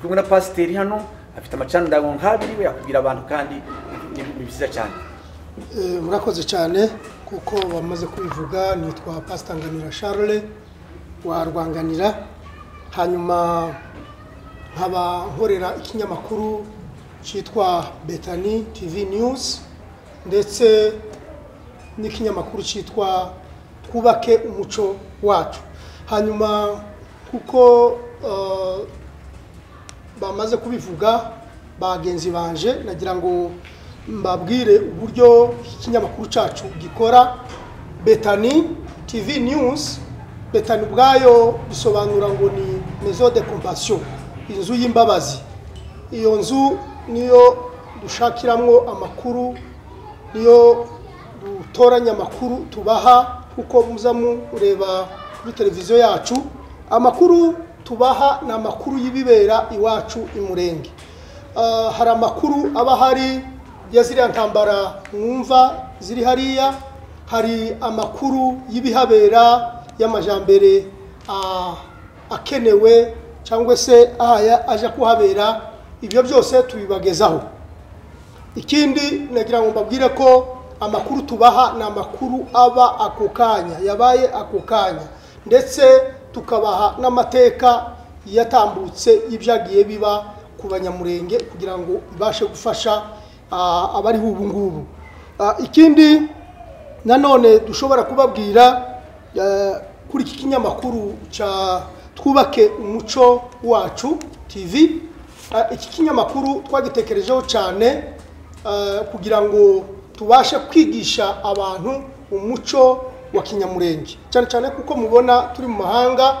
kumwe na pasiteri hano afite amacandago nk'abiri we yakubwira abantu kandi ni byiza cyane. Eh, murakoze cyane kuko bamaze kubivuga nitwa pasita nganira charles wa rwanganira. Hanyuma nkaba nkorera ikinyamakuru cyitwa betani tv news ndetse n'ikinyamakuru cyitwa twubake umuco wacu. Hanyuma kuko eh, bamaze kubivuga bagenzi banje nagira ngo mbabwire uburyo ikinyamakuru cyacu gikora. Betani tv news betani ubwayo bisobanura ngo ni maison de compassion inzu y'imbabazi. Iyo nzu niyo dushakiramo amakuru niyo dutoranya amakuru tubaha kuko muza mureba kuri televiziyo yacu. Amakuru tubaha ni amakuru y'ibibera iwacu i murenge. Ah, hari amakuru aba hari ya ziriya ntambara mwumva ziri hariya hari amakuru y'ibihabera y'amajambere ah, akenewe cyangwa se aje kuhabera ibyo byose tubibagezaho. Ikindi nagira ngo mbabwire ko amakuru tubaha ni amakuru aba ako kanya yabaye ako kanya. Ndetse tukabaha n'amateka yatambutse y'ibyagiye biba ku banyamurenge kugira ngo ibashe gufasha abariho ubu ngubu. Ikindi nanone dushobora kubabwira eh, kuri iki kinyamakuru cya twubake umuco wacu tv iki kinyamakuru twagitekerejeho cyane eh, kugira ngo tubashe kwigisha abantu umuco wa kinyamurenge cyane cyane kuko mubona turi mu mahanga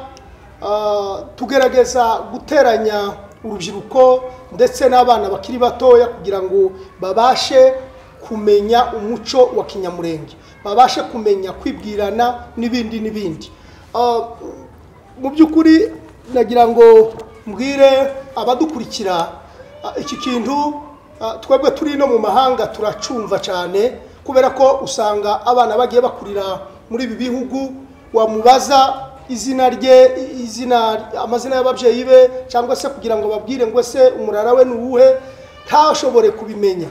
ah, tugerageza guteranya urubyiruko ndetse n'abana bakiri batoya kugira ngo babashe kumenya umuco wa kinyamurenge babashe kumenya kwibwirana n'ibindi n'ibindi. Ah, mu by'ukuri nagira ngo mbwire abadukurikira ah, iki kintu twebwe turi no mu mahanga turacumva cyane kubera ko usanga abana bagiye bakurira muri ibi bihugu wamubaza izina rye izina amazina y'ababyeyi be cyangwa se kugira ngo babwire ngo ese umurara we ni uwuhe ntashobore kubimenya.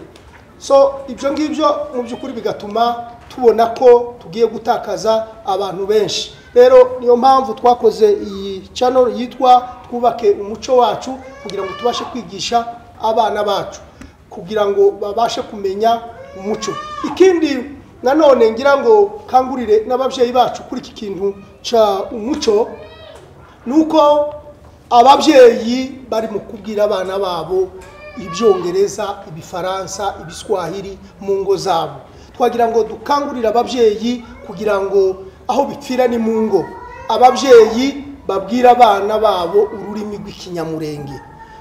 So ibyo ngibyo mu by'ukuri bigatuma tubona ko tugiye gutakaza abantu benshi. Rero niyo mpamvu twakoze iyi channel yitwa twubake umuco wacu kugira ngo tubashe kwigisha abana bacu. Kugira ngo babashe kumenya umuco. Ikindi nanone ngira ngo kangurire n'ababyeyi bacu kuri iki kintu cya umuco ni uko ababyeyi bari mu kubwira abana babo ibyongereza ibifaransa ibiswahili mu ngo zabo. Twagira ngo dukangurire ababyeyi kugira ngo aho bipfira ni mu ngo. Ababyeyi babwire abana babo ururimi rw'ikinyamurenge.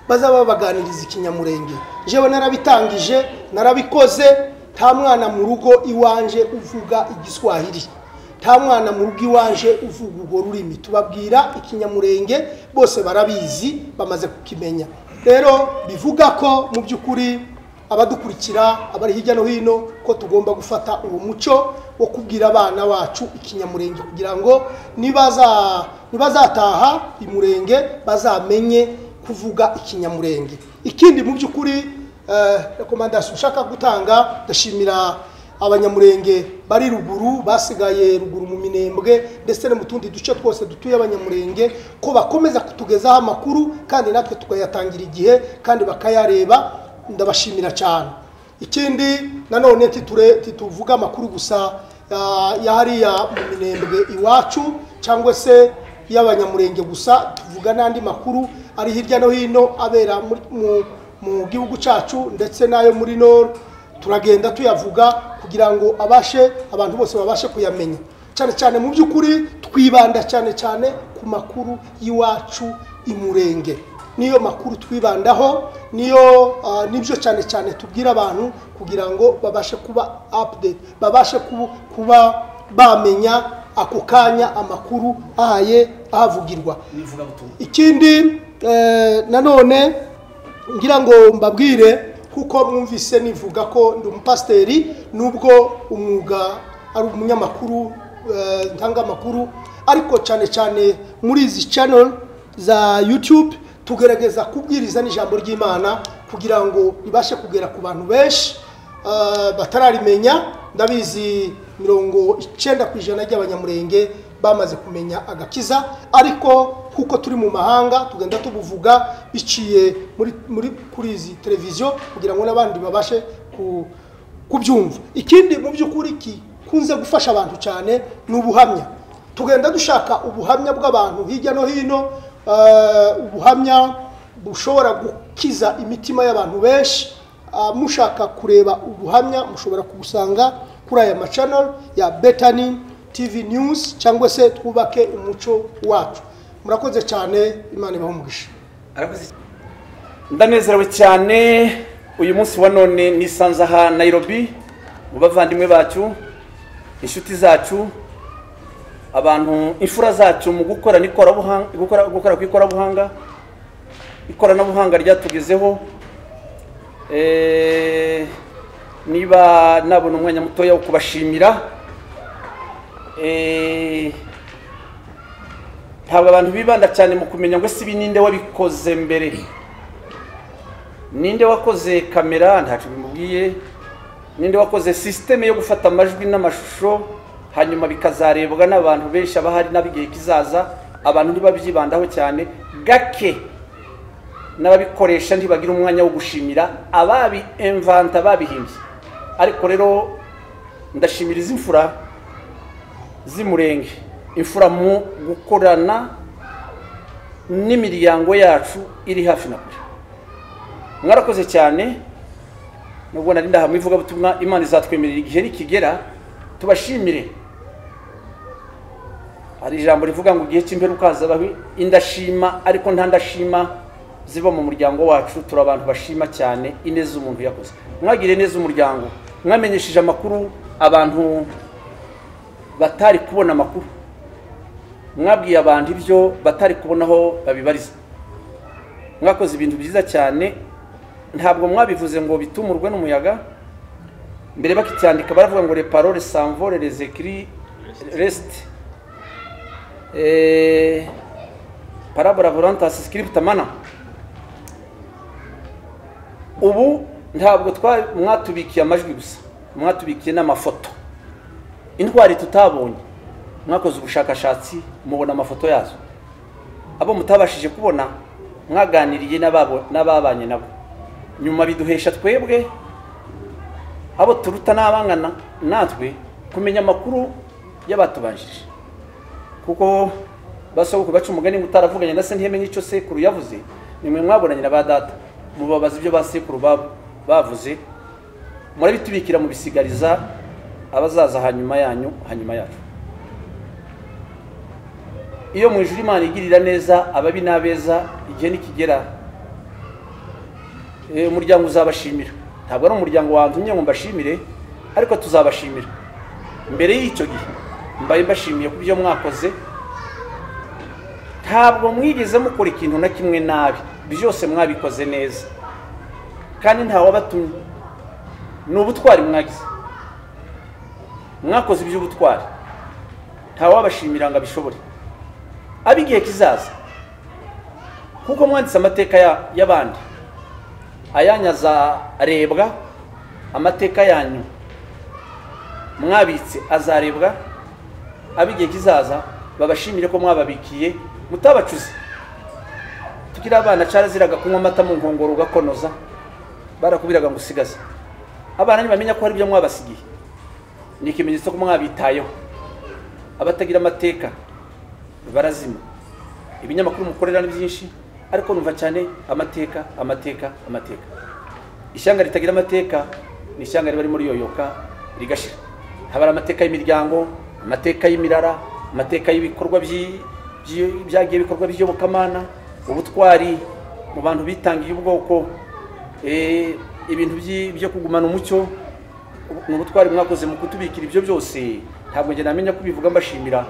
Bazaba babaganiriza ikinyamurenge. Njyewe narabitangije narabikoze nta mwana mu rugo iwanje uvuga igiswahili. Nta mwana mu rugo iwanje uvuga urwo rurimi. Tubabwira ikinyamurenge bose barabizi bamaze kukimenya. Rero bivuga ko mu by'ukuri abadukurikira abari hirya no hino ko tugomba gufata uwo muco wo kubwira abana bacu ikinyamurenge kugira ngo nibaza nibazataha imurenge bazamenye kuvuga ikinyamurenge. Ikindi mu by'ukuri rekomandasiyo ushaka gutanga ndashimira abanyamurenge bari ruguru basigaye ruguru mu minembwe ndetse no mu tundi duce twose dutuye abanyamurenge ko bakomeza kutugezaho amakuru kandi natwe tukayatangira igihe kandi bakayareba ndabashimira cyane. Ikindi nanone titure tituvuga amakuru gusa ah, ya hariya mu minembwe iwacu cyangwa se y'abanyamurenge gusa tuvuga n'andi makuru ari hirya no hino abera mu- mu gihugu cyacu ndetse n'ayo muri nord turagenda tuyavuga kugira ngo abashe abantu bose babashe kuyamenya. Cyane cyane mu by'ukuri twibanda cyane cyane ku makuru y'iwacu imurenge niyo makuru twibandaho niyo ah, ni byo cyane cyane tubwira abantu kugira ngo babashe kuba update babashe kuba bamenya ako kanya amakuru ahaye ahavugirwa. Ikindi eh, nanone ngira ngo mbabwire kuko mwumvise nivuga ko ndi umupasiteri nubwo umwuga ari umunyamakuru eh, ntanga amakuru ariko cyane cyane muri izi channel za youtube tugerageza kubwiriza n'ijambo ry'imana kugira ngo ribashe kugera ku bantu benshi ah, batararimenya ndabizi mirongo icyenda ku ijana ry'abanyamurenge bamaze kumenya agakiza ariko kuko turi mu mahanga tugenda tubuvuga biciye muri, kuri izi televiziyo kugira ngo n'abandi babashe ku, kubyumva. Ikindi mu by'ukuri gikunze gufasha abantu cyane ni ubuhamya. Tugenda dushaka ubuhamya bw'abantu hirya no hino eh, ubuhamya bushobora gukiza imitima y'abantu benshi. Ah, mushaka kureba ubuhamya mushobora kubusanga kuri aya machanel ya betani tv news cyangwa se twubake umuco wacu. Murakoze cyane imana ibaho umugisha. Ndanezerewe cyane uyu munsi wa none nisanze aha nairobi mu bavandimwe bacu inshuti zacu abantu imfura zacu mu gukora gukora ku ikoranabuhanga ikoranabuhanga ryatugezeho. Eh, niba nabona umwanya mutoya wo kubashimira ntabwo abantu bibanda cyane mu kumenya ngo ibi ninde wabikoze mbere. Ninde wakoze kamera? Ntacyo bimubwiye. Ninde wakoze sisiteme yo gufata amajwi n'amashusho hanyuma bikazarebwa n'abantu benshi aba hari n'ab'igihe kizaza? Abantu ntibabyibandaho cyane. Gake. N'ababikoresha ntibagira umwanya wo gushimira. Ababi emvanta babihimbye. Ariko rero ndashimira izi mfura z'imurenge imfura mu gukorana n'imiryango yacu iri hafi na kure. Mwarakoze cyane nubwo nari ndahamwe ivugabutumwa imana izatwemerera igihe nikigera tubashimire. Hari ijambo rivuga ngo igihe cy'imperuka hazabaho indashima ariko nta ndashima ziba mu muryango wacu. Turi abantu bashima cyane ineza umuntu yakoze. Mwagire neza umuryango. Mwamenyesheje amakuru abantu batari kubona amakuru. Mwabwiye abantu ibyo batari kubona aho babibariza mwakoze ibintu byiza cyane ntabwo mwabivuze ngo bitumurwe n'umuyaga. Mbere bakicyandika baravuga ngo reparole sanvore rezekiri resite parabora volantasi sikiriputa mana. Ubu ntabwo mwatubikiye amajwi gusa. Mwatubikiye n'amafoto. Intwari tutabonye. Mwakoze ubushakashatsi mubona amafoto yazo. Abo mutabashije kubona mwaganiriye n'ababanye nabo. Nyuma biduhesha twebwe abo turuta n'abangana natwe kumenya amakuru y'abatubanjije kuko basogokuru baca umugani ngo utaravuganye na se ntiyemenye icyo sekuru yavuze nimwe mwabonanye na ba data. Mubabaza ibyo ba sekuru bavuze. Murabitubikira mu bisigariza abazaza hanyuma yanyu hanyuma yacu. Iyo mu ijuru imana igirira neza ababi n'abeza igihe nikigera umuryango uzabashimira. Ntabwo ari umuryango wantumye ngo mbashimire ariko tuzabashimira. Mbere y'icyo gihe mbaye mbashimiye ku byo mwakoze ntabwo mwigeze mukora ikintu na kimwe nabi. Byose mwabikoze neza. Kandi ntawabatumye. Ni ubutwari mwagize. Mwakoze iby'ubutwari. Ntawabashimira ngo abishobore. Ab'igihe kizaza. Kuko mwanditse amateka y'abandi. Ayanyu azarebwa amateka yanyu. Mwabitse azarebwa. Ab'igihe kizaza babashimire ko mwababikiye. Mutabacuze. Tugira abana caraziraga kunywa amata mu nkongoro ugakonoza. Barakubiraga ngo usigaze. Abana ntibamenya ko hari ibyo mwabasigiye. Ni ikimenyetso ko mwabitayeho abatagira amateka barazima. Ibinyamakuru mukorera ni byinshi ariko numva cyane amateka amateka amateka. Ishyanga ritagira amateka ni ishyanga riba ririmo riyoyoka rigashira. Haba amateka y'imiryango amateka y'imirara amateka y'ibikorwa byagiye bikorwa by'iyobokamana ubutwari mu bantu bitangiye ubwoko ibintu byo kugumana umucyo ni ubutwari mwakoze mu kutubikira ibyo byose ntabwo njye namenya ko ubivuga mbashimira.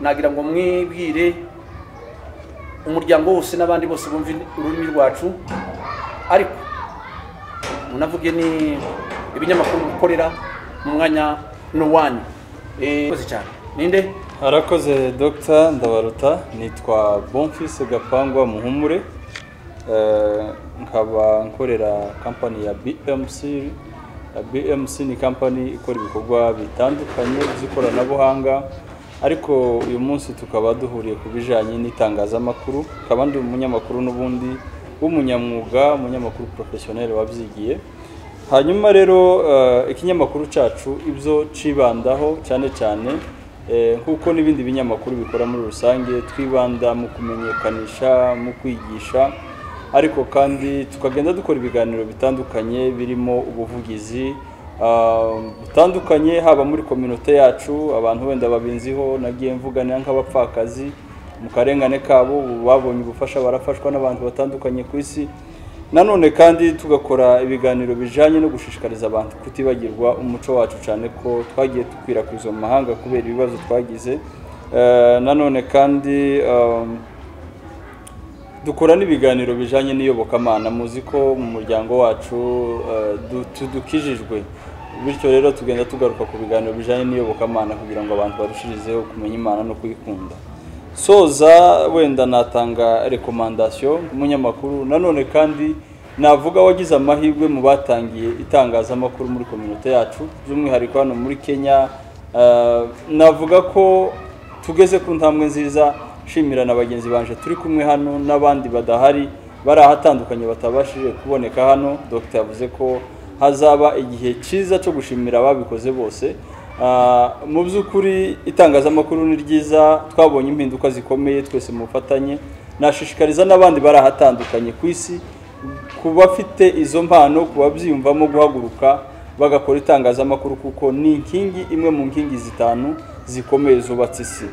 Nagira ngo mwibwire umuryango wose n'abandi bose bumva ururimi rwacu. Ariko munavuge ni ibinyamakuru mukorera mu mwanya n'uwanyu. Murakoze cyane. Ninde? Harakoze dogita ndabaruta. Nitwa bonfise gapangwa muhumure. Eh, nkaba nkorera kampani ya BMC Eh, BMC ni kampani ikora ibikorwa bitandukanye by'ikoranabuhanga ariko uyu munsi tukaba duhuriye ku bijyanye n'itangazamakuru nkaba ndi umunyamakuru n'ubundi w'umunyamwuga umunyamakuru porofesiyoneri wabyigiye. Hanyuma rero eh, ikinyamakuru cyacu ibyo cibandaho cyane cyane eh, nk'uko n'ibindi binyamakuru bikora muri rusange twibanda mu kumenyekanisha mu kwigisha ariko kandi tukagenda dukora ibiganiro bitandukanye birimo ubuvugizi ah, butandukanye haba muri kominote yacu abantu wenda babinziho nagiye mvuganira nk'abapfakazi mu karengane kabo babonye ubufasha barafashwa n'abantu batandukanye ku isi. Nanone kandi tugakora ibiganiro bijyanye no gushishikariza abantu kutibagirwa umuco wacu cyane ko twagiye dukwirakwiza mu mahanga kubera ibibazo twagize. Eh, nanone kandi um, dukora n'ibiganiro bijyanye n'iyobokamana. Muzi ko mu muryango wacu eh, du- tudukijijwe. Bityo rero tugenda tugaruka ku biganiro bijyanye n'iyobokamana kugira ngo abantu barushirizeho kumenya imana no kuyikunda. Soza wenda natanga rekomandasiyo nk'umunyamakuru nanone kandi navuga wagize amahirwe mu batangiye itangazamakuru muri kominote yacu. By'umwihariko hano muri kenya Eh, navuga ko tugeze ku ntambwe nziza nshimira na bagenzi banje turi kumwe hano n'abandi badahari bari ahatandukanye batabashije kuboneka hano. Dr yavuze ko hazaba igihe cyiza cyo gushimira ababikoze bose. Ah, mu by'ukuri itangazamakuru ni ryiza twabonye impinduka zikomeye twese mu bufatanye nashishikariza n'abandi bari ahatandukanye ku isi ku bafite izo mpano ku babyiyumvamo guhaguruka bagakora itangazamakuru kuko ni inkingi imwe mu nkingi zitanu zikomeye zubatse isi.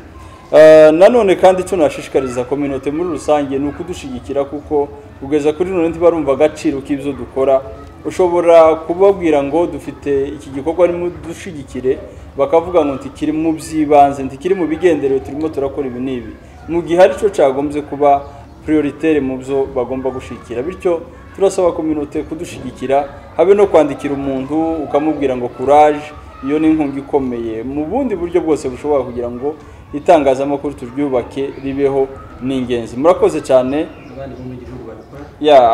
Nanone kandi icyo nashishikariza kominote muri rusange ni ukudushyigikira kuko kugeza kuri none ntibarumva agaciro k'ibyo dukora. Ushobora kubabwira ngo dufite iki gikorwa dushyigikire bakavuga ngo ntikiri mu by'ibanze ntikiri mu bigenderewe turimo turakora ibi n'ibi. Mu gihe ari cyo cyagombye kuba prioritaire mu byo bagomba gushyigikira. Bityo turasaba kominote kudushyigikira habe no kwandikira umuntu ukamubwira ngo courage iyo ni inkunga ikomeye. Mu bundi buryo bwose bushobora kugira ngo itangazamakuru turyubake ribeho ni ingenzi murakoze cyane.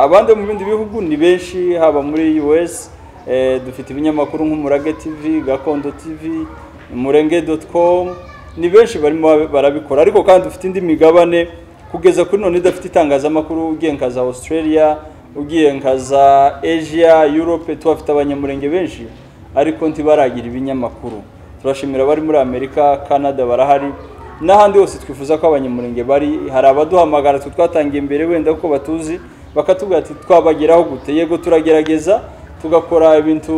Abandi mu bindi bihugu ni benshi haba muri US eh, dufite ibinyamakuru nk'umurage TV gakondo TV murenge.com ni benshi barimo barabikora. Ariko kandi dufite indi migabane kugeza kuri none idafite itangazamakuru ugiye nka za Australia ugiye nka za Asia Europe tuhafite abanyamurenge benshi ariko ntibaragira ibinyamakuru. Turashimira abari muri Amerika Canada barahari n'ahandi hose twifuza ko abanyamurenge bari. Hari abaduhamagara twe twatangiye imbere wenda kuko batuzi bakatubwira ati twabageraho gute? Yego turagerageza tugakora ibintu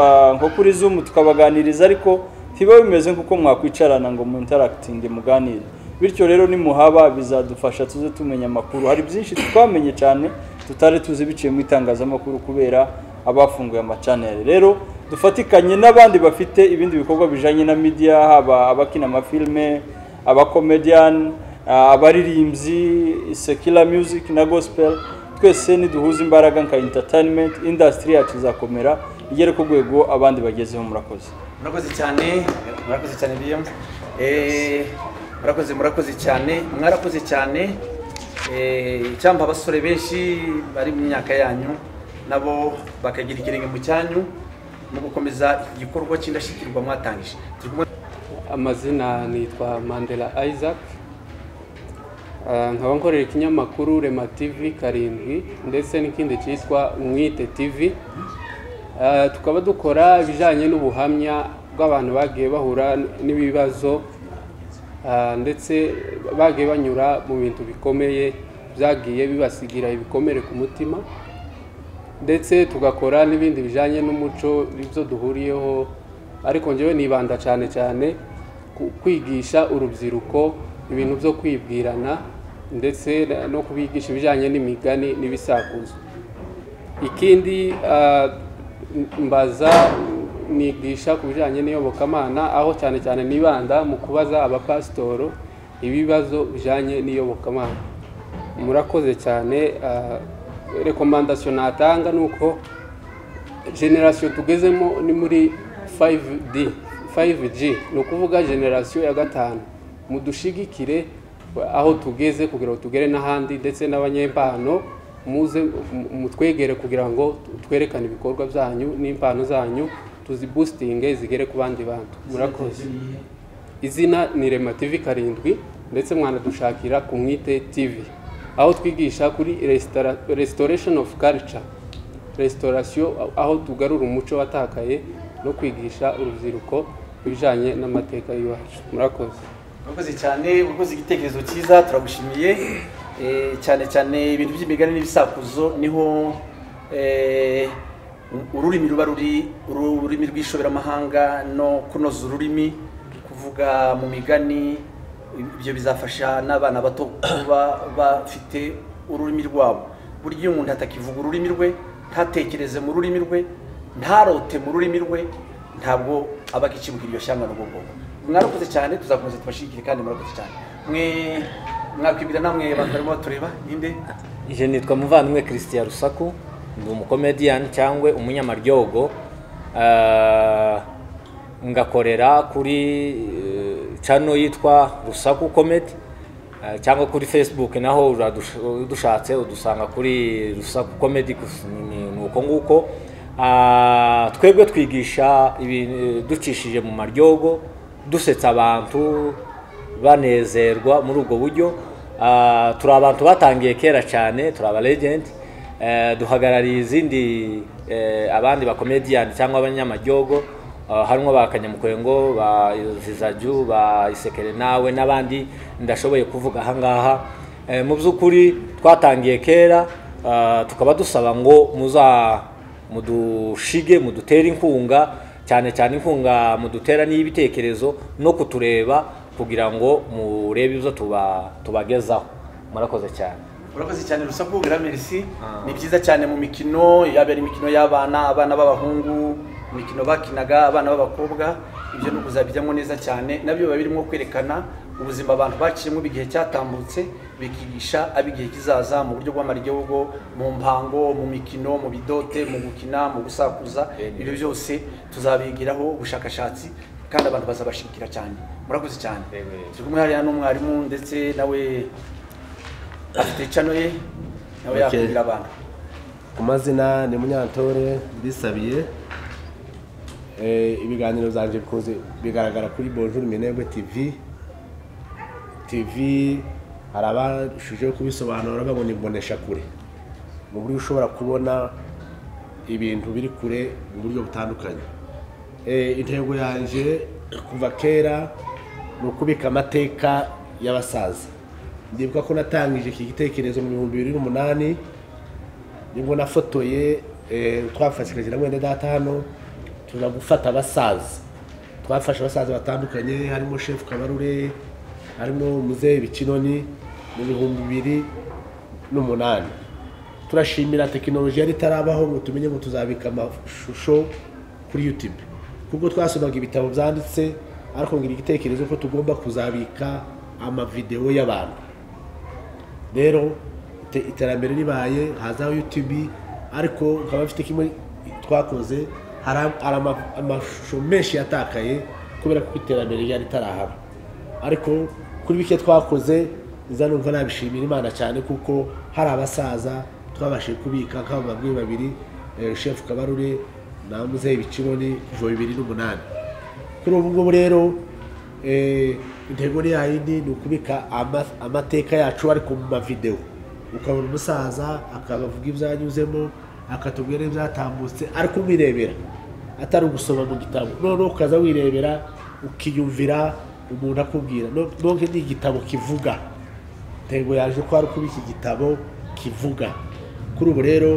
ah, nko kuri zoom tukabaganiriza ariko ntibiba bimeze nk'uko mwakwicarana ngo mu interakitinge muganire. Bityo rero nimuhaba bizadufasha tuze tumenya amakuru. Hari byinshi twamenye cyane tutari tuzi biciye mu itangazamakuru kubera abafunguye amacaneri rero dufatikanye n'abandi bafite ibindi bikorwa bijanye na media haba abakina amafilme abakomedian abaririmbyi secular music na gospel. Twese niduhuza imbaraga nka entertainment industry yacu izakomera igere ku rwego abandi bagezeho murakoze. Murakoze cyane murakoze cyane biyam murakoze murakoze cyane mwarakoze cyane. Eh, icyampa abasore benshi bari mu myaka yanyu. Nabo bakagira ikirenge mu cyanyu mu gukomeza iki gikorwa cy'indashyikirwa mwatangije. Amazina nitwa mandela isaac. Ah, nkaba nkorera ikinyamakuru rema tv karindwi ndetse n'ikindi cyitwa mwite tv Ah, tukaba dukora ibijyanye n'ubuhamya bw'abantu bagiye bahura n'ibibazo ah, ndetse bagiye banyura mu bintu bikomeye byagiye bibasigira ibikomere ku mutima. Ndetse tugakora n'ibindi bijyanye n'umuco ibyo duhuriyeho. Ariko njyewe nibanda cyane cyane kwigisha urubyiruko ibintu byo kwibwirana ndetse no kubigisha ibijyanye n'imigani n'ibisakuzo. Ikindi mbaza nigisha ku bijyanye n'iyobokamana aho cyane cyane nibanda mu kubaza abapasitoro ibibazo bijyanye n'iyobokamana. Murakoze cyane rekomandasiyo natanga ni uko generasiyo tugezemo ni muri 5D 5G ni ukuvuga generasiyo ya gatanu. Mudushigikire aho tugeze kugira ngo tugere n'ahandi ndetse n'abanyempano muze mu- mutwegere kugira ngo twerekane ibikorwa byanyu n'impano zanyu tuzibusitinge zigere ku bandi bantu. Murakoze. Izina ni rema tv karindwi ndetse mwanadushakira ku mwite tv aho twigisha kuri restoration of culture. Restaurasiyo aho tugarura umuco watakaye no kwigisha urubyiruko ibijyanye n'amateka y'iwacu. Murakoze. Urakoze cyane urakoze igitekerezo cyiza turagushimiye. Eh, cyane cyane ibintu by'imigani n'ibisakuzo ni ho eh, ururimi ruba ruri ururimi rw'ishoberamahanga no kunoza ururimi kuvuga mu migani ibyo bizafasha n'abana bato kuba bafite ururimi rwabo. Burya umuntu atakivuga ururimi rwe ntatekereze mu rurimi rwe ntarote mu rurimi rwe ntabwo aba akikibuka iryo shyamba n'ubwonko mwarakoze cyane tuzakomeza tubashigikire kandi murakoze cyane. Mwe mwakwibwira namwe abantu barimo batureba ninde? Ije nitwa muvandimwe christian rusaku ndi umukomediyani cyangwa umunyamaryogo Ah, ngakorera kuri eh, channel yitwa rusaku comedy Ah, cyangwa kuri facebook naho udushatse udusanga kuri rusaku gusa ni uko nguko. Ah, twebwe twigisha ducishije mu maryogo dusetsa abantu banezerwa muri ubwo buryo. Ah, turi abantu batangiye kera cyane turi aba legend. Eh, duhagarariye izindi eh, abandi bakomediyani cyangwa abanyamajyogo harimo ba kanyamukwengo ba zizaju ba isekere nawe n'abandi. Ndashoboye kuvuga ahangaha Eh, mu by'ukuri twatangiye kera ah, tukaba dusaba ngo muza mudushige mudutere inkunga cyane cyane inkunga mudutera n'iy'ibitekerezo no kutureba kugira ngo murebe ibyo tuba tubagezaho. Murakoze cyane. Urakoze cyane rusaku merci ni byiza cyane mu mikino yaba ari imikino y'abana abana b'abahungu imikino bakinaga abana b'abakobwa ibyo ni ukuzabijyamo neza cyane na byo biba birimo kwerekana ubuzima abantu baciyemo igihe cyatambutse bikigisha ab'igihe kizaza mu buryo bw'amaryogo mu mpango mu mikino mu bidote mu gukina mu gusakuza ibyo byose tuzabigiraho ubushakashatsi kandi abantu bazabashigikira cyane. Murakoze cyane. Turi kumwe hariya n'umwarimu ndetse nawe afite cano ye nawe yakubwira abantu. Ku mazina ni munyantore mbisabiye Eh, ibiganiro byanjye bikunze bigaragara kuri bonjour minembwe tv tv hari abashujeho kubisobanura babona imbonesha kure. Mu buryo ushobora kubona ibintu biri kure mu buryo butandukanye. Eh, intego yanjye kuva kera ni ukubika amateka y'abasaza. Ndibuka ko natangije iki gitekerezo mu bihumbi bibiri n'umunani ni bwo nafotoye eh, twafashije na mwene data hano tuza gufata abasaza. Twafashe abasaza batandukanye harimo shefu kabarure harimo muzehe bikinoni mu bihumbi bibiri n'umunani. Turashimira tekinoloji yari itarabaho ngo tumenye ngo tuzabika amashusho kuri youtube. Kuko twasomaga ibitabo byanditse ariko ngira igitekerezo ko tugomba kuzabika amavidewo y'abantu. Rero ite- iterambere ribaye hazaho youtube ariko ukaba bafite kimwe twakoze hari am- hari ama- amashusho menshi yatakaye kubera ko iterambere ryari ritarahaba ariko kuri bike twakoze nza numva nabishimira imana cyane kuko hari abasaza twabashije kubika nk'abo babwiye babiri eh, shefu kabarure na muzehe bicironi kuva bibiri n'umunani. Kuri ubu ngubu rero eh, intego ni yayindi ni ukubika ama- amateka yacu ariko mu mavidewo ukabona umusaza akabavuga ibyo yanyuzemo akatubwira ibyatambutse ariko umwirebera atari ugusoma mu gitabo. Noneho ukaza wirebera ukiyumvira umuntu akubwira. No- nonke ni igitabo kivuga. Intego yaje ko ari ukuba iki gitabo kivuga. Kuri ubu rero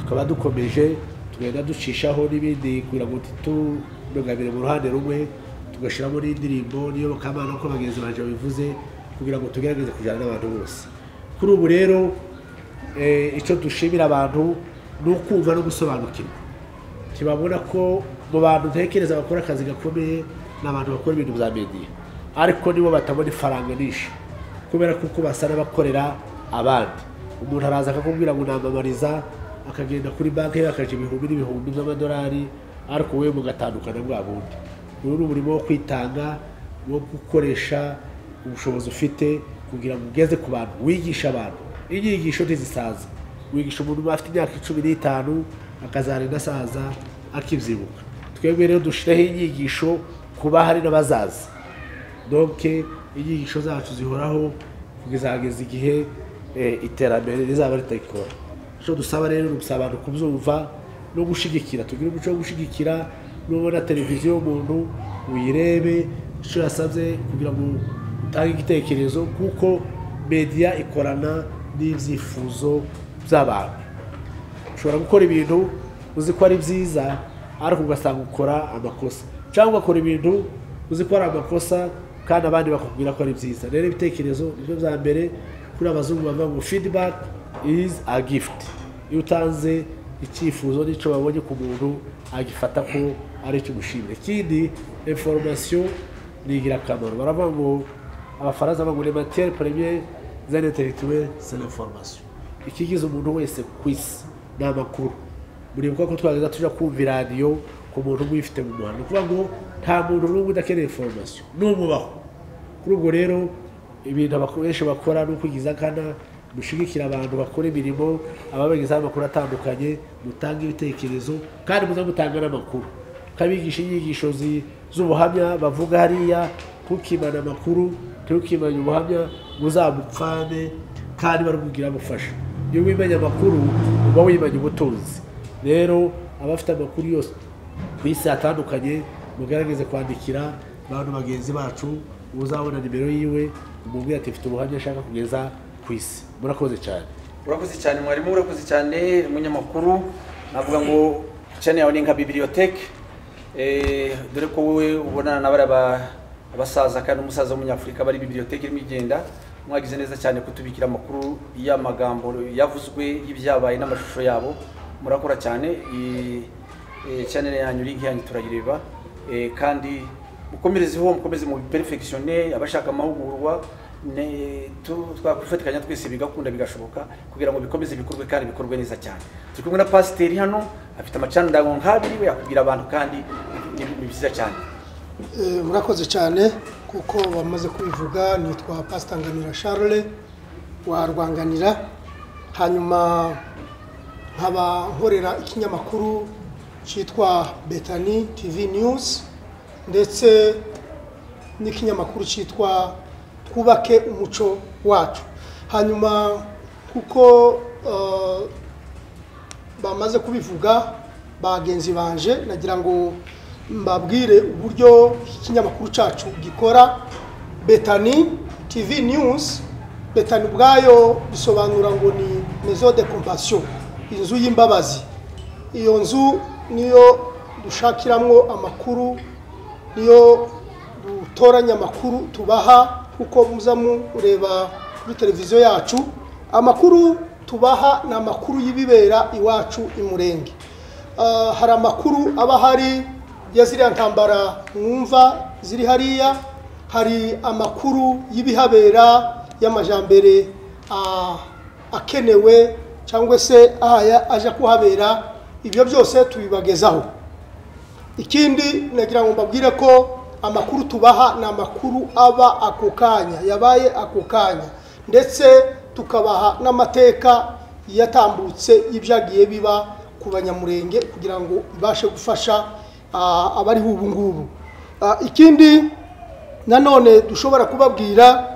tukaba dukomeje tugenda ducishaho n'ibindi kugira ngo ntitudogabire mu ruhande rumwe tugashyiramo n'indirimbo niyo kamana uko bagenzi banjye babivuze kugira ngo tugerageze kujyana n'abantu bose. Kuri ubu rero eh, icyo dushimira abantu ni ukumva no gusobanukirwa. Ntibabona ko mu bantu ntekereza bakora akazi gakomeye ni abantu bakora ibintu bya mediya ariko nibo batabona ifaranga nishe kubera kuko basa n'abakorera abandi. Umuntu araza akakubwira ngo namamariza akagenda kuri banki ye akaja ibihumbi n'ibihumbi by'amadolari ariko wowe mugatandukana bwa bundi. Uyu ni umurimo wo kwitanga wo gukoresha ubushobozi ufite kugira ngo ugeze ku bantu wigisha abantu. Inyigisho ntizisaza wigisha umuntu afite imyaka icumi n'itanu akazarinda asaza akibyibuka. Twebwe rero dushireho inyigisho ku bahari n'abazaza. Donke inyigisho zacu zihoraho kugezageza igihe eh, iterambere rizaba ritakikora icyo dusaba rero ni ugusaba abantu kubyumva no gushyigikira. Tugire umuco wo gushyigikira nubona televiziyo y'umuntu uyirebe icyo yasabye kugira ngo utange igitekerezo kuko media ikorana n'ibyifuzo by'abantu ushobora gukora ibintu uzi ko ari byiza ariko ugasanga ukora amakosa. Cyangwa ugakora ibintu uzi ko ari amakosa kandi abandi bakubwira ko ari byiza. Rero ibitekerezo ni byo bya mbere kuri abazungu bavuga ngo feedback is a gift. Iyo utanze icyifuzo n'icyo babonye ku muntu agifata ko ari icyo umushimira ikindi information ni ingirakamaro. Baravuga ngo abafaransa bavuga ngo les matières premières zari intellectuelles c'est ikigize umuntu wese ku isi. Ni amakuru. Muribuka ko twageza tujya kumva iradiyo ku muntu umwe uyifite mu muhanda. Ni ukuvuga ngo nta muntu n'umwe udakeneye information. N'umubaho kuri ubwo rero ibintu abakoresha bakora ni ukwigiza nkana mushyigikira abantu bakora imirimo ababagezaho amakuru atandukanye mutange ibitekerezo kandi muze mutanga n'amakuru. Kabigisha inyigisho z'ubuhamya bavuga hariya ntukimane amakuru ntukimanye ubuhamya ngo uzamupfane kandi barubwira amufasha iyo wimenya amakuru uba wimanye ubutunzi. Rero abafite amakuru yose ku isi hatandukanye mugerageze kwandikira abantu bagenzi bacu uzabona nimero yiwe umubwira ati mfite ubuhamya ashaka kugeza ku isi. Murakoze cyane. Urakoze cyane mwarimu urakoze cyane umunyamakuru. Navuga ngo cyane yawe ni nka bibiliyoteke Eh, dore ko wowe ubonana na bariya ba- abasaza kandi umusaza w'umunyafurika bari bibiliyoteke irimo igenda. Mwagize neza cyane kutubikira amakuru y'amagambo yavuzwe y'ibyabaye n'amashusho yabo. Murakora cyane. Eh, channel yanyu link yanyu turayireba. Eh, kandi mukomerezeho mukomeze mu perfectionne abashaka amahugurwa twakwifatikanya twese bigakunda bigashoboka kugira ngo bikomeze bikorwe kandi bikorwe neza cyane. Turi kumwe na pasiteri hano afite amacana ndango nk'abiri we yakubwira abantu kandi ni ni byiza cyane. Eh, murakoze cyane. Kuko bamaze kubivuga nitwa pasita nganira charles wa rwanganira hanyuma nkaba nkorera ikinyamakuru cyitwa betani tv news ndetse n'ikinyamakuru cyitwa twubake umuco wacu. Hanyuma kuko eh, bamaze kubivuga bagenzi banje nagira ngo mbabwire uburyo ikinyamakuru cyacu gikora. Betani tv news betani ubwayo bisobanura ngo ni maison de compassion inzu y'imbabazi. Iyo nzu niyo dushakiramo amakuru niyo dutoranya amakuru tubaha kuko muza mureba kuri televiziyo yacu. Amakuru tubaha ni amakuru y'ibibera iwacu i murenge. Ah, hari amakuru aba hari ya ziriya ntambara mwumva ziri hariya hari amakuru y'ibihabera y'amajambere akenewe cyangwa se ahaya aje kuhabera ibyo byose tubibagezaho. Ikindi nagira ngo mbabwire ko amakuru tubaha ni amakuru aba ako kanya yabaye ako kanya. Ndetse tukabaha n'amateka yatambutse y'ibyagiye biba ku banyamurenge kugira ngo ibashe gufasha abariho ubu ngubu. Ah, ikindi nanone dushobora kubabwira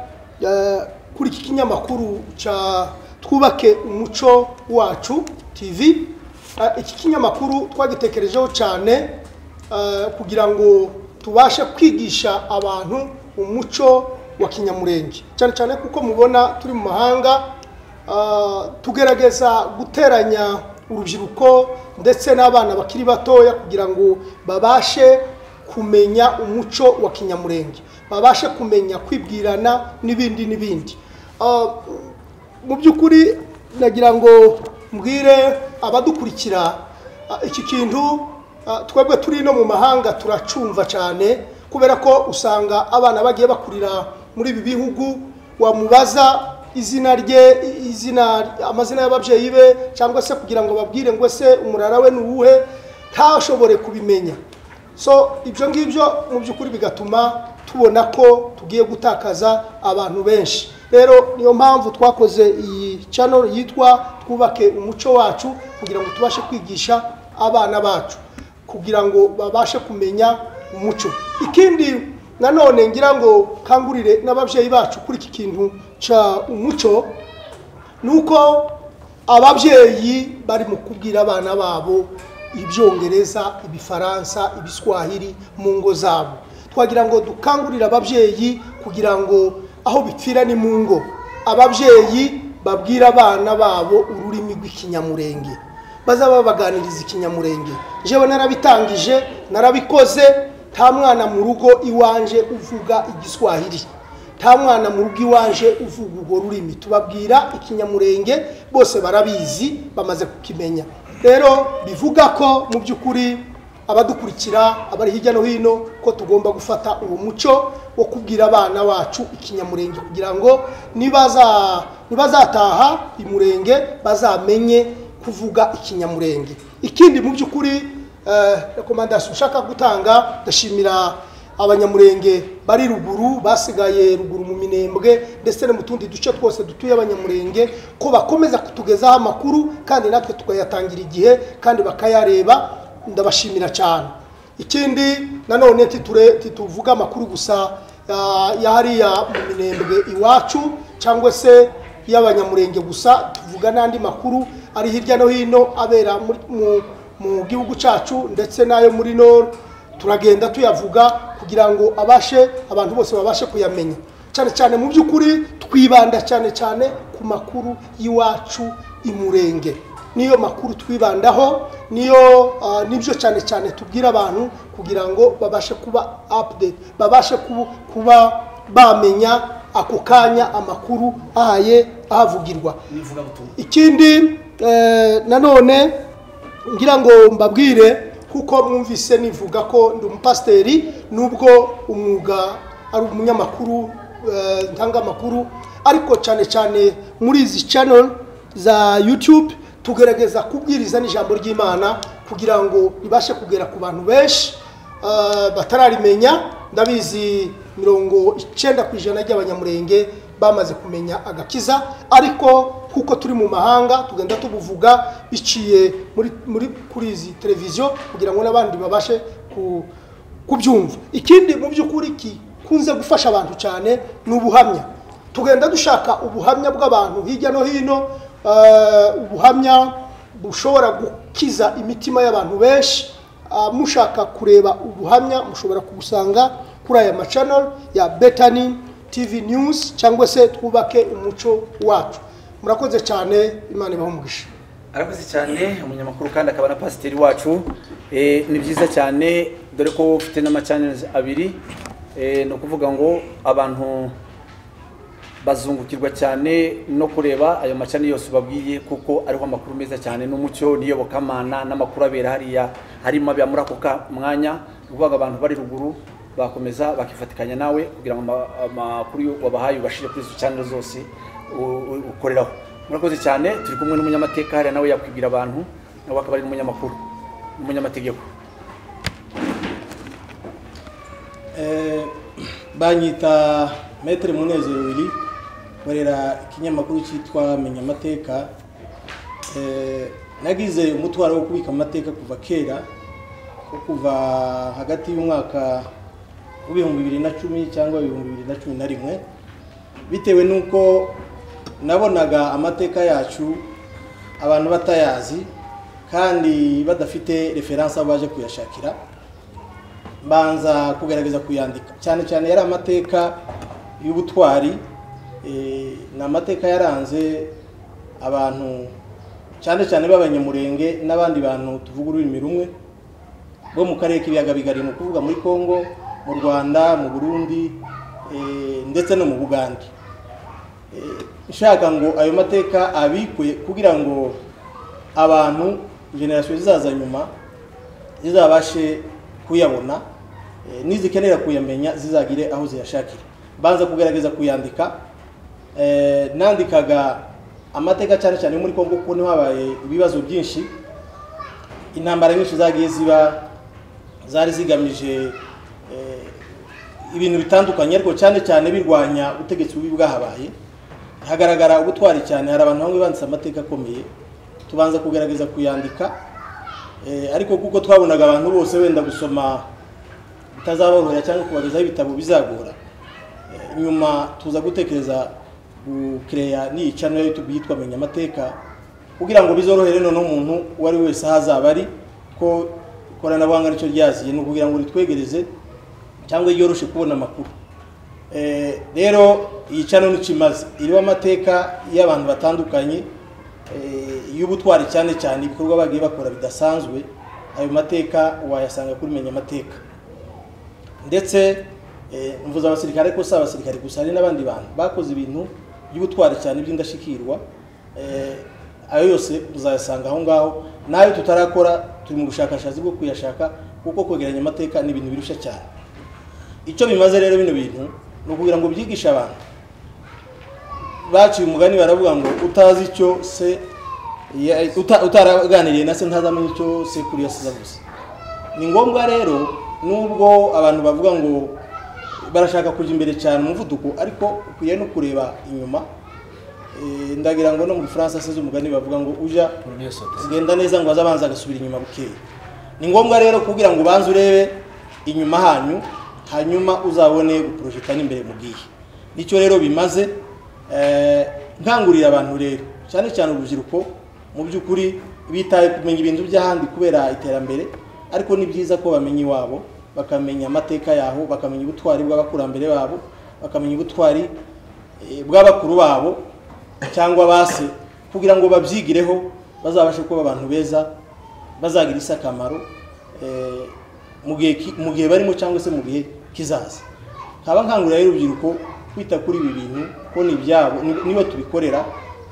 kuri iki kinyamakuru cya twubake umuco wacu tv Ah, iki kinyamakuru twagitekerejeho cyane kugira ngo tubashe kwigisha abantu umuco wa kinyamurenge. Cyane cyane kuko mubona turi mu mahanga ah, tugerageza guteranya urubyiruko ndetse n'abana bakiri batoya kugira ngo babashe kumenya umuco wa kinyamurenge. Babashe kumenya kwibwirana n'ibindi n'ibindi. Ah, mu by'ukuri nagira ngo mbwire abadukurikira ah, iki kintu ah, twebwe turi no mu mahanga turacumva cyane kubera ko usanga abana bagiye bakurira muri ibi bihugu wamubaza izina rye izina amazina y'ababyeyi be cyangwa se kugira ngo babwire ngo ese umurara we ni uwuhe ntashobore kubimenya. So ibyo ngibyo mu by'ukuri bigatuma tubona ko tugiye gutakaza abantu benshi. Rero niyo mpamvu twakoze iyi channel yitwa twubake umuco wacu kugira ngo tubashe kwigisha abana bacu kugira ngo babashe kumenya umuco. Ikindi nanone ngira ngo kangurire n'ababyeyi bacu kuri iki kintu umuco ni uko ababyeyi bari mu kubwira abana babo ibyongereza ibifaransa ibiswahili mu ngo zabo. Twagira ngo dukangurire ababyeyi kugira ngo aho bipfira ni mu ngo. Ababyeyi babwira abana babo ururimi rw'ikinyamurenge. Bazaba babaganiriza ikinyamurenge. Jewe narabitangije narabikoze nta mwana mu rugo iwanje uvuga igiswahili. Nta mwana mu rugo iwanje uvuga urwo rurimi. Tubabwira ikinyamurenge bose barabizi bamaze kukimenya. Rero bivuga ko mu by'ukuri abadukurikira abari hirya no hino ko tugomba gufata uwo muco wo kubwira abana bacu ikinyamurenge kugira ngo nibaza nibazataha imurenge bazamenye kuvuga ikinyamurenge. Ikindi mu by'ukuri eh, rekomandasiyo ushaka gutanga ndashimira abanyamurenge bari ruguru basigaye ruguru mu minembwe ndetse no mu tundi duce twose dutuye abanyamurenge ko bakomeza kutugezaho amakuru kandi natwe tukayatangira igihe kandi bakayareba ndabashimira cyane. Ikindi nanone tituvuga amakuru gusa ya- ya hariya mu minembwe iwacu cyangwa se y'abanyamurenge gusa tuvuga n'andi makuru ari hirya no hino abera mu- gihugu cyacu ndetse n'ayo muri nord turagenda tuyavuga kugira ngo abashe abantu bose babashe kuyamenya. Cyane cyane mu by'ukuri twibanda cyane cyane ku makuru y'iwacu imurenge. Niyo makuru twibandaho niyo ah, ni byo cyane cyane tubwira abantu kugira ngo babashe kuba update babashe kuba bamenya ako kanya amakuru ahaye ahavugirwa ikindi eh, nanone ngira ngo mbabwire kuko mwumvise nivuga ko ndi umupasiteri nubwo umwuga ari umunyamakuru eh, ntanga amakuru ariko cyane cyane muri izi channel za youtube tugerageza kubwiriza n'ijambo ry'imana kugira ngo ribashe kugera ku bantu benshi eh, batararimenya ndabizi mirongo icyenda ku ijana ry'abanyamurenge bamaze kumenya agakiza ariko kuko turi mu mahanga tugenda tubuvuga biciye muri, kuri izi televiziyo kugira ngo n'abandi babashe ku, kubyumva. Ikindi mu by'ukuri gikunze gufasha abantu cyane ni ubuhamya. Tugenda dushaka ubuhamya bw'abantu hirya no hino eh, ubuhamya bushobora gukiza imitima y'abantu benshi. Ah, mushaka kureba ubuhamya mushobora kubusanga kuri aya machanel ya betani tv news cyangwa se twubake umuco wacu. Murakoze cyane imana ibahe umugisha. Arakoze cyane umunyamakuru kandi akaba na pasiteri wacu. Eh, ni byiza cyane dore ko ufite n'amachanels abiri. Eh, ni ukuvuga ngo abantu bazungukirwa cyane no kureba ayo macani yose ubabwiye kuko ariho amakuru meza cyane n'umucyo n'iyobokamana n'amakuru abera hariya harimo abya muri ako mwanya. Ni ukuvuga abantu bari ruguru bakomeza bakifatikanya nawe kugira ngo ama- amakuru wabahaye ubashire kuri izo channel zose ukoreraho. Murakoze cyane turi kumwe n'umunyamateka hariya nawe yakwibwira abantu nawe akaba ari n'umunyamakuru n'umunyamategeko. Eh, banyita metere munezero wili nkorera ikinyamakuru cyitwa menya amateka Eh, nagize umutwaro wo kubika amateka kuva kera kuva hagati y'umwaka w'ibihumbi bibiri na cumi cyangwa ibihumbi bibiri na cumi na rimwe. Bitewe n'uko nabonaga amateka yacu abantu batayazi kandi badafite referanse aho baje kuyashakira mbanza kugerageza kuyandika. Cyane cyane yari amateka y'ubutwari eh, ni amateka yaranze abantu cyane cyane b'abanyamurenge n'abandi bantu tuvuga ururimi rumwe bo mu karere k'ibiyaga bigari ni ukuvuga muri congo mu rwanda mu burundi eh, ndetse no mu bugande. Eh, nshaka ngo ayo mateka abikwe kugira ngo abantu generasiyo zizaza nyuma zizabashe kuyabona eh, nizikenera kuyamenya zizagire aho ziyashakira. Banza kugerageza kuyandika. Eh, nandikaga amateka cyane cyane muri kongo kuko ni ho habaye ibibazo byinshi. Intambara nyinshi zagiye ziba zari zigamije eh, ibintu bitandukanye ariko cyane cyane birwanya ubutegetsi bubi bwahabaye. Hagaragara ubutwari cyane hari abantu bamwe banditse amateka akomeye. Tubanza kugerageza kuyandika Eh, ariko kuko twabonaga abantu bose wenda gusoma bitazaborohera cyangwa kubagezaho ibitabo bizagora. Eh, nyuma tuza gutekereza gukereya n'iyi channel ya yitwa menya amateka kugira ngo bizorohere noneho umuntu uwo ari we wese aho azaba ari ko ikoranabuhanga ni cyo ryaziye. Ni ukugira ngo ritwegereze cyangwa ryoroshe kubona amakuru. Eh, rero iyi channel ni cyo imaze iriho amateka y'abantu batandukanye eh, y'ubutwari cyane cyane ibikorwa bagiye bakora bidasanzwe. Ayo mateka wayasanga kuri menya amateka ndetse eh, mvuze abasirikare ko si abasirikare gusa hari n'abandi bantu. Bakoze ibintu by'ubutwari cyane by'indashyikirwa. Ayo yose uzayasanga aho ngaho. N'ayo tutarakora turi mu bushakashatsi bwo kuyashaka kuko kwegeranya amateka ni ibintu birushya cyane. Icyo bimaze rero bino bintu ni ukugira ngo byigishe abantu. Baciye umugani baravuga ngo utazi icyo se utaraganiriye na se ntazamenya icyo sekuru yasize avuze ni ngombwa rero nubwo abantu bavuga ngo barashaka kujya imbere cyane umuvuduko ariko ukwiye no kureba inyuma Eh, ndagira ngo no mu gifaransa asize umugani bavuga ngo ujya zigenda neza ngo azabanza agasubira inyuma bukeya ni ngombwa rero kugira ngo ubanze urebe inyuma hanyu hanyuma uzabone guporojeta n'imbere mu bwihe ni cyo rero bimaze eh, nkangurira abantu rero cyane cyane urubyiruko mu by'ukuri bitaye kumenya ibintu by'ahandi kubera iterambere ariko ni byiza ko bamenya iwabo bakamenya amateka yaho bakamenya ubutwari bw'abakurambere babo bakamenya ubutwari eh, bw'abakuru babo cyangwa base kugira ngo babyigireho bazabashe kuba abantu beza bazagira isi akamaro eh, mu gihe barimo cyangwa se mu gihe kizaza. Nkaba nkangurira urubyiruko kwita kuri ibi bintu ko ni ibyabo ni- nibo tubikorera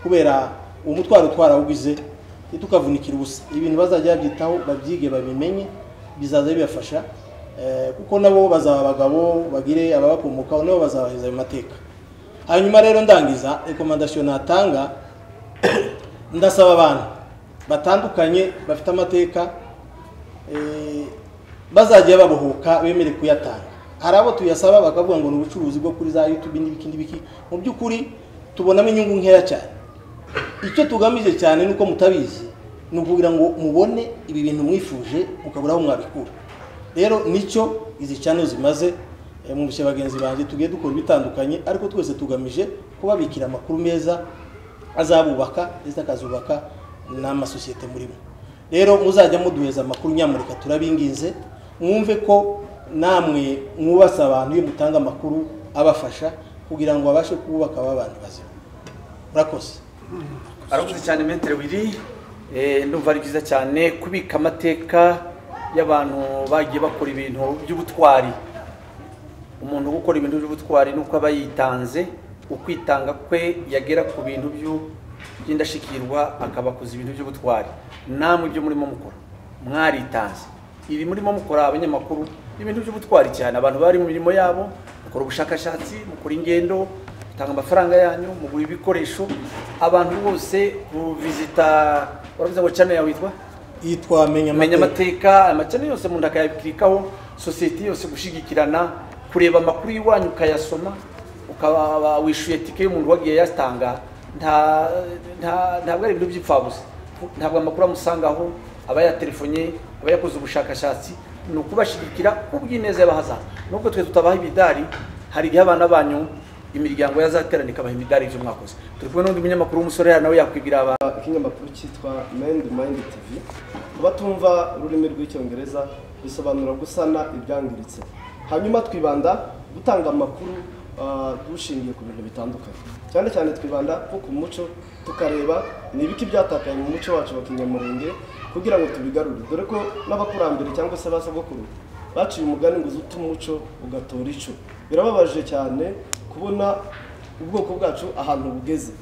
kubera uwo mutwaro twarawugize ntitukavunikira ubusa. Ibintu bazajya babyitaho babyige babimenye bizaza bibafasha eh, kuko nabo bazaba abagabo bagire ababakomokaho nabo bazabaheza ayo mateka. Hanyuma rero ndangiza rekomandasiyo natanga ndasaba abantu batandukanye bafite amateka eh, bazajya babohoka bemere kuyatanga. Hari abo tuyasaba bakavuga ngo ni ubucuruzi bwo kuri za youtube n'ibiki n'ibiki mu by'ukuri tubonamo inyungu nkeya cyane. Icyo tugamije cyane ni uko mutabizi ni ukugira ngo mubone ibi bintu mwifuje mukabura aho mwabikura. Rero ni cyo izi channel zimaze eh, mu bice bagenzi banjye tugiye dukora ibitandukanye ariko twese tugamije kubabikira amakuru meza azabubaka ndetse akazubaka n'amasosiyete murimo. Rero muzajya muduheza amakuru nyamurika turabinginze. Mwumve ko namwe mwubasa abantu iyo mutanga amakuru abafasha kugira ngo babashe kubaka abantu bazima. Murakoze. Arakoze cyane metero biri eh, ndumva ari byiza cyane kubika amateka y'abantu bagiye bakora ibintu by'ubutwari. Umuntu gukora ibintu by'ubutwari nuko aba yitanze ukwitanga kwe yagera ku bintu by'indashyikirwa akaba akoze ibintu by'ubutwari. Namwe ibyo murimo mukora mwaritanze. Ibi murimo mukora abanyamakuru ibintu by'ubutwari cyane abantu bari mu mirimo yabo mukora ubushakashatsi mukora ingendo mutanga amafaranga yanyu mugura ibikoresho. Abantu bose kuvizita waravuze ngo channel yawe yitwa? Yitwa menya amateka amacane yose umuntu akayakirikaho sosiyete yose gushyigikirana kureba amakuru y'iwanyu ukayasoma ukaba wishyuye tike y'umuntu wagiye yatanga nta nta- ntabwo ari ibintu by'ipfabusa. Ntabwo amakuru amusangaho aba yatelefonye aba yakoze ubushakashatsi ni ukubashyigikira kubw'ineza y'abahazaza. Nubwo twe tutabaha imidari hari igihe abana banyu imiryango yazaterana ikabaha imidari y'ibyo mwakoze. Turi kumwe n'undi munyamakuru w'umusore nawe yakwibwira abantu ikinyamakuru cyitwa Mind Mind TV kuba tumva ururimi rw'icyongereza bisobanura gusana ibyangiritse. Hanyuma twibanda gutanga amakuru ah, dushingiye ku bintu bitandukanye. Cyane cyane twibanda nko ku muco tukareba ni ibiki byatakaye mu muco wacu wa kinyamurenge kugira ngo tubigarure. Dore ko n'abakurambere cyangwa se abasogokuru baciye umugani ngo uzi uta umuco ugatora ico. Birababaje cyane kubona ubwoko bwacu ahantu bugeze.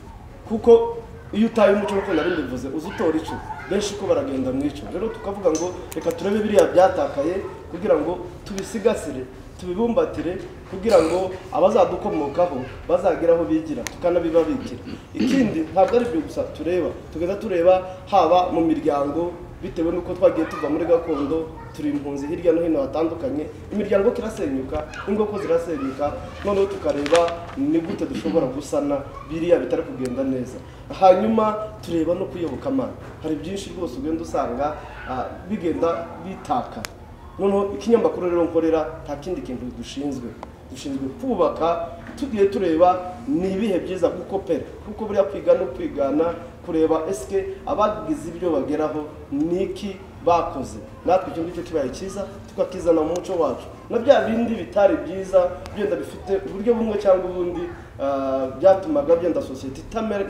Kuko iyo utaye umuco nk'uko nari mbivuze uzi utora ico. Benshi ko baragenda mu ico. Rero tukavuga ngo reka turebe biriya byatakaye kugira ngo tubisigasire. Tubibumbatire kugira ngo abazadukomokaho bazagera aho bigira tukanabibabikira. Ikindi ntabwo ari ibyo gusa tureba tugenda tureba haba mu miryango bitewe n'uko twagiye tuva muri gakondo turi impunzi hirya no hino hatandukanye imiryango kirasenyuka ingoko zirasenyuka noneho tukareba ni gute dushobora gusana biriya bitari kugenda neza. Hanyuma tureba no kuyobokamana hari byinshi rwose ugenda usanga ah, bigenda bitakara noneho ikinyamakuru rero nkorera nta kindi kintu dushinzwe. Dushinzwe kubaka tugiye tureba ni ibihe byiza gukopera. Kuko buriya kwiga no kwigana kureba esike abagize ibyo bageraho ni iki bakoze. Natwe icyo ngicyo kibaye cyiza tukakizana mu muco wacu. Na bya bindi bitari byiza byenda bifite uburyo bumwe cyangwa ubundi ah, byatumaga byenda sosiyete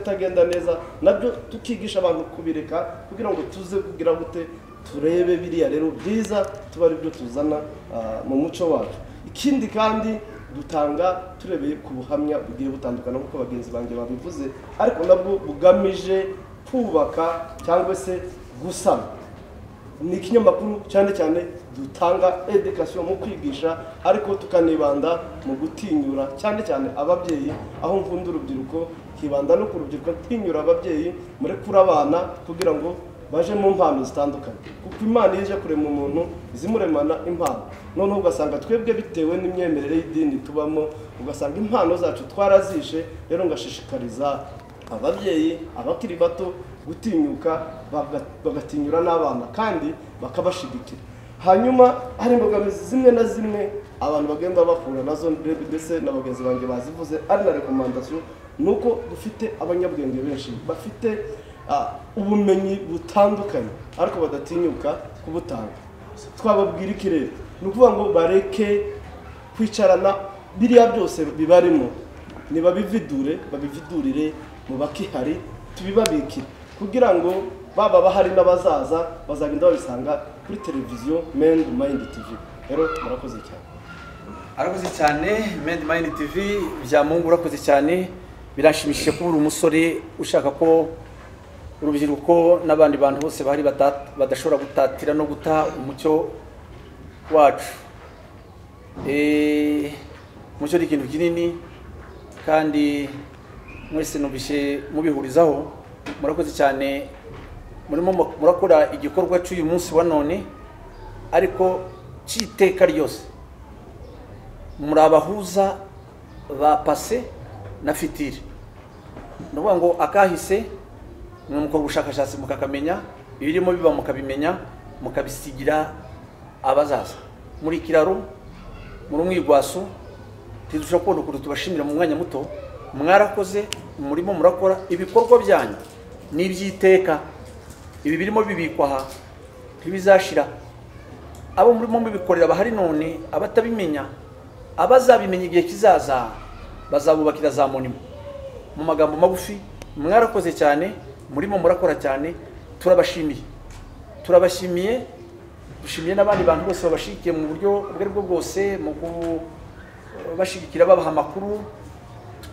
itagenda neza na byo tukigisha abantu kubireka kugira ngo tuze kugira gute turebe biriya rero byiza tuba ari byo tuzana ah, mu muco wacu. Ikindi kandi dutanga turebeye ku buhamya bugiye butandukana nk'uko bagenzi banjye babivuze ariko nabwo bugamije kubaka cyangwa se gusana. Ni ikinyamakuru cyane cyane dutanga edikasiyo mu kwigisha ariko tukanibanda mu gutinyura cyane cyane ababyeyi aho nkunda urubyiruko hibanda no ku rubyiruko ntinyura ababyeyi murekure abana kugira ngo baje mu mpano zitandukanye. Kuko imana iyo ije kurema umuntu zimuremana impano. Noneho ugasanga twebwe bitewe n'imyemerere y'idini tubamo ugasanga impano zacu twarazishe rero ngashishikariza ababyeyi abakiri bato gutinyuka baga- bagatinyura n'abana kandi bakabashigikira. Hanyuma hari imbogamizi zimwe na zimwe abantu bagenda bahura na zo ndetse na bagenzi banjye bazivuze ari na rekomandasiyo ni uko dufite abanyabwenge benshi. Bafite ubumenyi butandukanye. Ariko badatinyuka kubutanga. Twababwira iki rero? Ni ukuvuga ngo bareke kwicarana biriya byose bibarimo. Nibabividure babividurire mu bakihari tubibabikire. Kugira ngo baba bahari n'abazaza bazagenda babisanga kuri televiziyo mendi mayindi tivi rero murakoze cyane. Arakoze cyane medi mayindi tivi bya mungu urakoze cyane. Birashimishije kuba uri umusore ushaka ko urubyiruko n'abandi bantu bose bata- badashobora gutatira no guta umucyo wacu. Eh, umucyo ni ikintu kinini kandi mwese nubishe mubihurizaho. Murakoze cyane. Murimo mu- murakora igikorwa cy'uyu munsi wa none ariko cy'iteka ryose. Muri abahuza ba pase na fitire ni ukuvuga ngo akahise mukora ubushakashatsi mukakamenya ibirimo biba mukabimenya mukabisigira abazaza. Muri kiraro muri umwigwaso ntidushobora kubona ukuntu tubashimira mu mwanya muto. Mwarakoze murimo murakora. Ibikorwa byanyu ni iby'iteka. Ibi birimo bibikwa aha ntibizashira. Abo murimo mubikorera bahari none abatabimenya abazabimenya igihe kizaza bazabubakira za monimo. Mu magambo magufi mwarakoze cyane. Murimo murakora cyane turabashimiye. Turabashimiye dushimiye n'abandi bantu bose babashigikiye mu buryo ubwo ari bwo bwose mu kubashigikira babaha amakuru.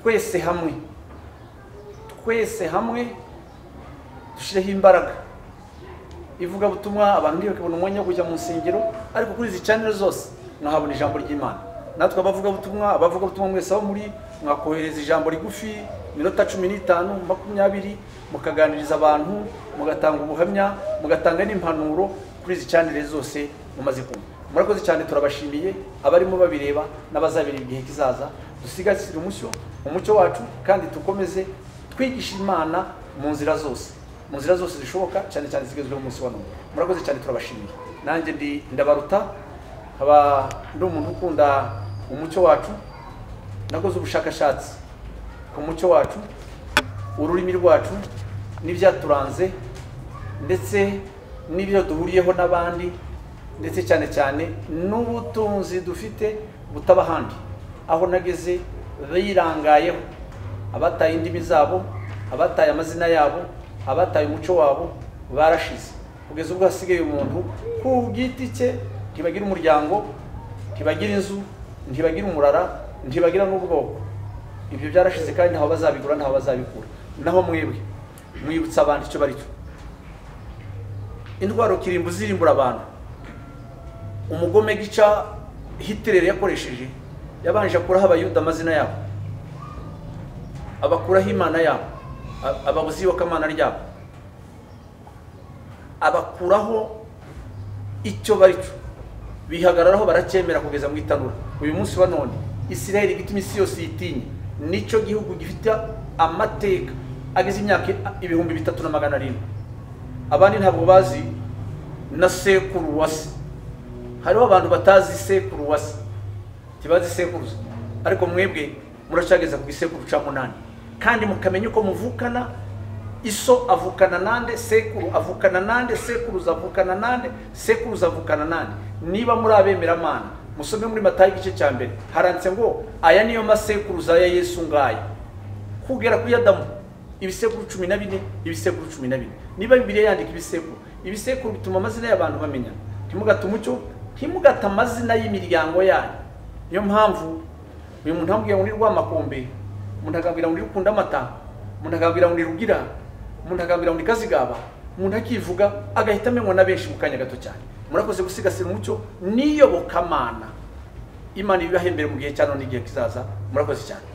Twese hamwe. Twese hamwe dushyireho imbaraga. Ivugabutumwa abantu ntibakabona umwanya wo kujya mu nsengero ariko kuri izi chanel zose mwahabona ijambo ry'imana. Natwe abavugabutumwa abavugabutumwa mwese aho muri mwakohereza ijambo rigufi minota cumi n'itanu makumyabiri mukaganiriza abantu mugatanga ubuhamya mugatanga n'impanuro kuri izi chanel zose mumaze kumva. Murakoze cyane turabashimiye abarimo babireba n'abazabireba igihe kizaza. Dusigasire umucyo umucyo wacu kandi dukomeze twigisha imana mu nzira zose. Mu nzira zose zishoboka cyane cyane zigezweho umunsi wa none. Murakoze cyane turabashimiye. Nanjye ndabaruta nkaba ndi umuntu ukunda umucyo wacu nakoze ubushakashatsi. Ku mucyo wacu ururimi rwacu n'ibyaturanze ndetse n'ibyo duhuriyeho n'abandi ndetse cyane cyane n'ubutunzi dufite butaba ahandi. Aho nageze birangayeho. Abataye indimi zabo abataye amazina yabo abataye umuco wabo barashize. Kugeza ubwo hasigaye umuntu ku giti cye ntibagira umuryango ntibagira inzu ntibagira umurara ntibagira n'ubwoko. Ibyo byarashize kandi ntaho bazabigura ntaho bazabikura. Naho mwebwe mwibutsa abantu icyo bari cyo. Indwara kirimbo zirimbura abantu. Umugome gica hiterere yakoresheje yabanje akuraho abayuda amazina yabo. Abakuraho imana yabo. Ababuzi iyobokamana ryabo abakuraho icyo bari cyo. Bihagararaho baracyemera kugeza mu itanura. Uyu munsi wa none isiraheli igituma isi yose yitinya ni cyo gihugu gifite amateka ageze imyaka ibihumbi bitatu na magana arindwi. Abandi ntabwo bazi na sekuru wa se. Hariho abantu batazi sekuru wa se. Ntibazi sekuruza ariko mwebwe muracageza ku gisekuru cya munani. Kandi mukamenya uko muvukana iso avukana nande sekuru avukana nande sekuruza avukana nande sekuruza avukana nande. Niba muri abemeramana musome muri matayo igice cya mbere. Haranditse ngo aya niyo masekuruza ya yesu ngayo. Kugera kuri adamu ibisekuru cumi na bine ibisekuru cumi na bine. Niba bibiliya yandika ibisekuru ibisekuru bituma amazina y'abantu bamenya. Ntimugate umucyo ntimugate amazina y'imiryango yanyu. Niyo mpamvu uyu muntu ambwira ngo ni rwamakombe. Umuntu akambwira ngo ni rukunda amata. Umuntu akambwira ngo ni rugira. Umuntu akambwira ngo ni kazigaba. Umuntu akivuga agahita amenywa na benshi mu kanya gato cyane. Murakoze gusigasira umucyo n'iyobokamana. Imana ibibahe imbere mu gihe cya none igihe kizaza. Murakoze cyane.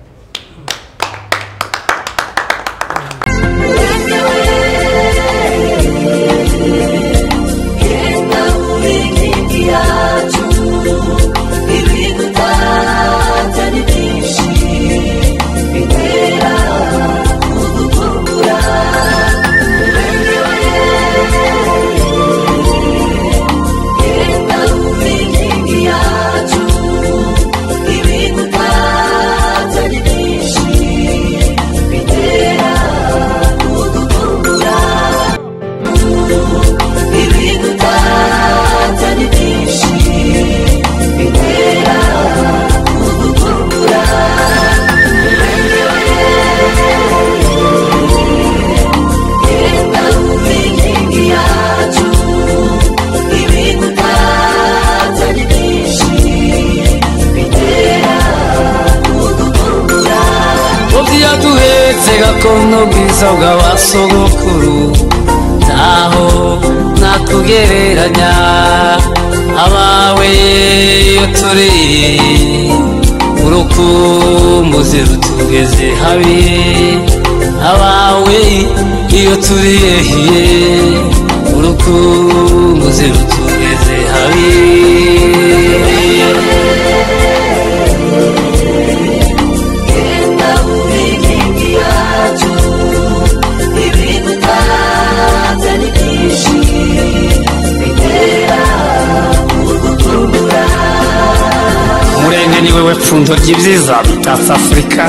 Pfundo ry'ibyiza bitatse afurika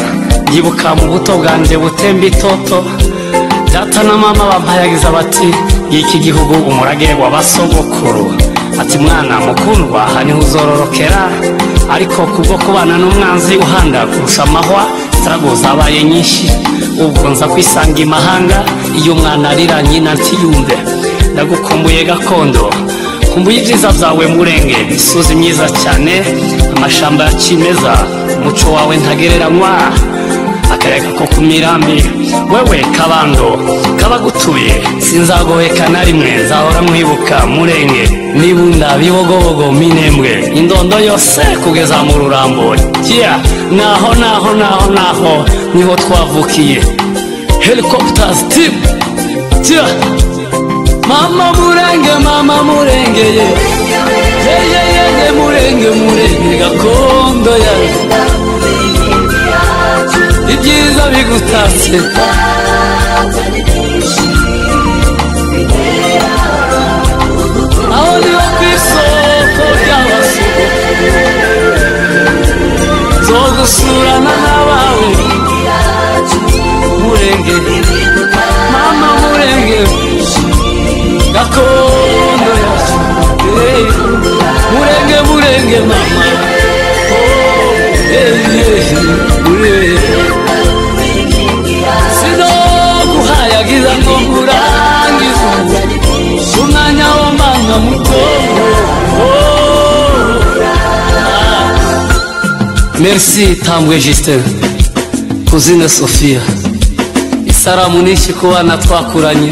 yibuka mu buto bwanjye butemba itoto data na mama bampayagiza bati y'iki gihugu umurage w'abasogokuru ati mwana mukundwa aha ni ho uzororokera. Ariko kubwo kubana n'umwanzi uhanda kurusha amahwa sitarago zabaye nyinshi. Ubwo nza kwisanga imahanga iyo umwana arira nyina ntiyumve ndagukumbuye gakondo. Kumbuye ibyiza byawe murenge imisozi myiza cyane amashamba ya kimeza umuco wawe ntagereranywa akayaga ko ku mirambi wewe kabando kabagutuye sinzagoheka na rimwe nzahora mwibuka murenge nibunda bibogobogo minembwe indondo yose kugeza mu rurambo. Kiya naho naho naho naho ni ho twavukiye. Helicopters team kiya mama murenge mama murengeye yeyeyeye murenge murenge gakondo yawe ibyiza bigutatse. Aho niho ku isoko murenge gakondo hey. murenge murenge mama. Hey, murenge sinoguhayagiza ngo nkurangize umwanya w'amanga muto merci tambwe justin kuzine sofia. Isaramu nishi ku bana twakuranye?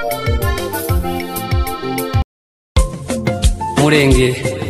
murengi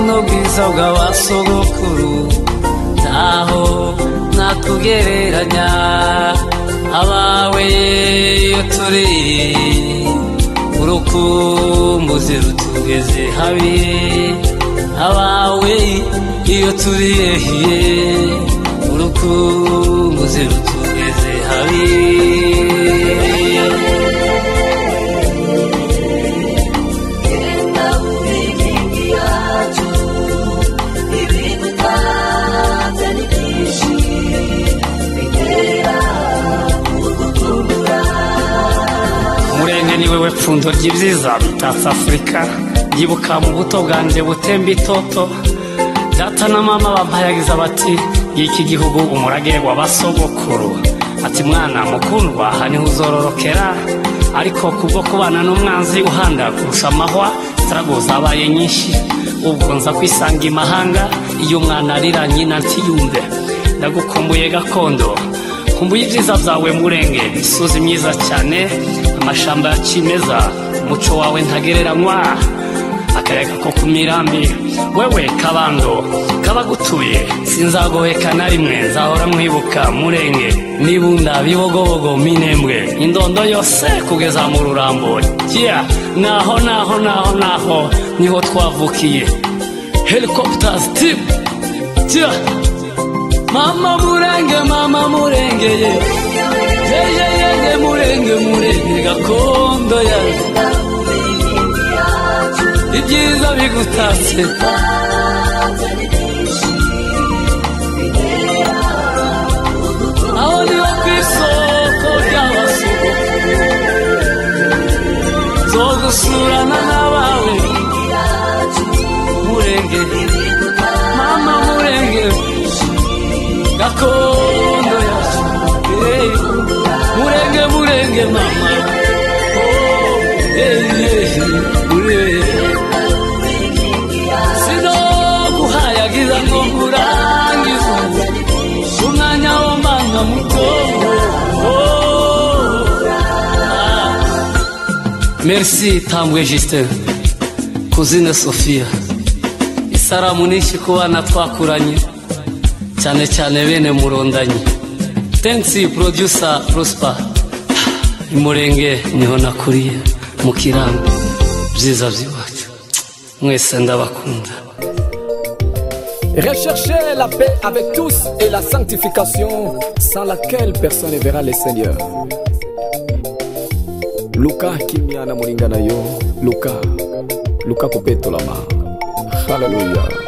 murenge yaduhetse gakondo bwiza bw'abasogokuru ntaho natugereranya abawe iyo turi. Urukumbuzi rutugeze habi abawe iyo turi urukumbuzi rutugeze habi murenge ni wewe pfundo ry'ibyiza bitatse afurika yibuka mu buto bwanjye butemba itoto. Data na mama bampayagiza bati y'iki gihugu umurage w'abasogokuru ati mwana mukundwa aha ni ho uzororokera. Ariko kubwo kubana n'umwanzi uhanda kurusha amahwa sitarago zabaye nyinshi. Ubwo nza kwisanga imahanga iyo umwana arira nyina ntiyumve. Ndagukumbuye gakondo. Kumbuye ibyiza byawe murenge. Imisozi myiza cyane. Amashamba ya kimeza umuco wawe ntagereranywa. Akayaga ko ku mirambi wewe kabando kabagutuye. Sinzagoheka na rimwe nzahora mwibuka murenge. Nibunda bibogobogo minembwe. Indondo yose kugeza mu rurambo. Jya naho naho naho naho ni ho twavukiye. Helicopters team jya mama murenge mama murenge ye ye ye ye ye murenge murenge gakondo yawe ibyiza bigutatse aho niho ku isoko ry'abasuku zo gusurana n'abawe murenge murenge mama oh, hey, hey, murenge sinoguhayagiza ngo nkurangize umwanya w'umwana muto merci tambwe justin kuzine sofia. Isaramu n'iki ku bana twakuranye cyane cyane bene murondanyi. Thanks producer prosper. Recherchez la paix avec tous et la sanctification sans laquelle personne ne verra le Seigneur. Luka kimya na mulingana yo Luka Hallelujah